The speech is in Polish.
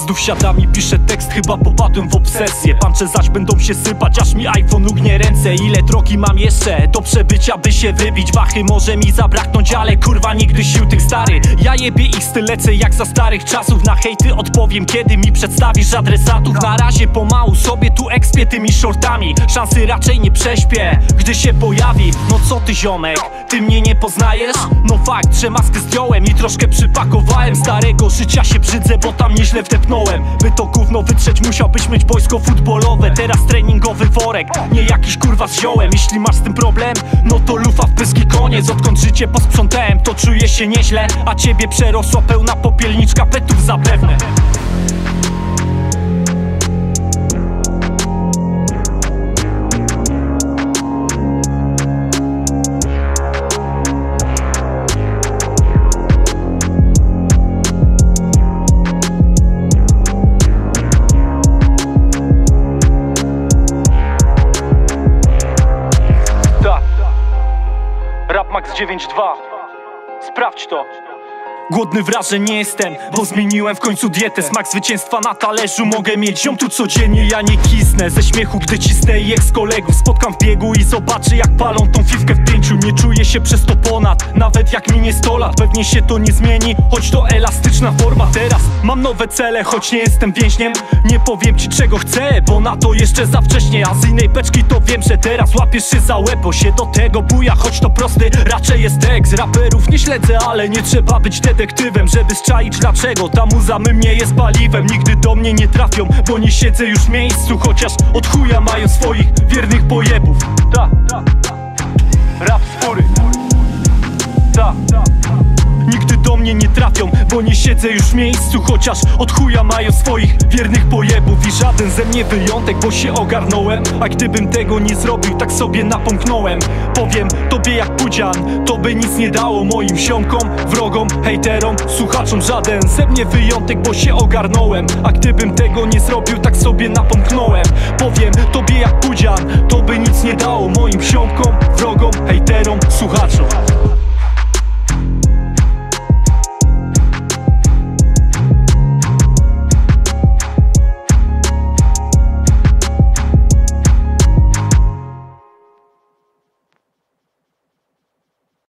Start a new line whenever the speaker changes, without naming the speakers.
Z dusiadami piszę tekst, chyba popadłem w obsesję. Pancze zaś będą się sypać, aż mi iPhone ugnie ręce. Ile drogi mam jeszcze do przebycia, by się wybić? Wachy może mi zabraknąć, ale kurwa nigdy sił tych stary. Ja jebie ich stylecę jak za starych czasów. Na hejty odpowiem, kiedy mi przedstawisz adresatów. Na razie pomału sobie tu ekspię tymi shortami. Szansy raczej nie prześpię, gdy się pojawi. No co ty ziomek, ty mnie nie poznajesz? No fakt, że maskę zdjąłem i troszkę przypakowałem. Starego życia się brzydzę, bo tam nieźle wdepnąłem. By to gówno wytrzeć musiałbyś mieć boisko futbolowe. Teraz treningowy worek, nie jakiś kurwa ziołem Jeśli masz z tym problem, no to lufa w pyski koniec. Odkąd życie posprzątałem, to czuję się nieźle. A ciebie przerosła pełna popielniczka petów zapewne 9.2 Sprawdź to Głodny wrażeń nie jestem, bo zmieniłem w końcu dietę. Smak zwycięstwa na talerzu mogę mieć. Ziom tu codziennie, ja nie kisnę Ze śmiechu, gdy cisnę i z kolegów Spotkam w biegu i zobaczę jak palą tą fifkę w pięciu. Nie czuję się przez to ponad, nawet jak minie 100 lat Pewnie się to nie zmieni, choć to elastyczna forma Teraz. Mam nowe cele, choć nie jestem więźniem. Nie powiem ci czego chcę, bo na to jeszcze za wcześnie. A z innej beczki to wiem, że teraz łapiesz się za łeb Bo się do tego buja, choć to prosty raczej jest tekst Raperów nie śledzę, ale nie trzeba być detektywem Żeby zczaić dlaczego ta muza my mnie jest paliwem. Nigdy do mnie nie trafią, bo nie siedzę już w miejscu Chociaż od chuja mają swoich wiernych pojebów. Ta, ta, ta. Rap z mnie nie trafią, bo nie siedzę już w miejscu Chociaż od chuja mają swoich wiernych pojebów I żaden ze mnie wyjątek, bo się ogarnąłem. A gdybym tego nie zrobił, tak sobie napomknąłem. Powiem tobie jak pudzian, to by nic nie dało Moim siomkom, wrogom, hejterom, słuchaczom Żaden ze mnie wyjątek, bo się ogarnąłem. A gdybym tego nie zrobił, tak sobie napomknąłem. Powiem tobie jak pudzian, to by nic nie dało Moim siomkom,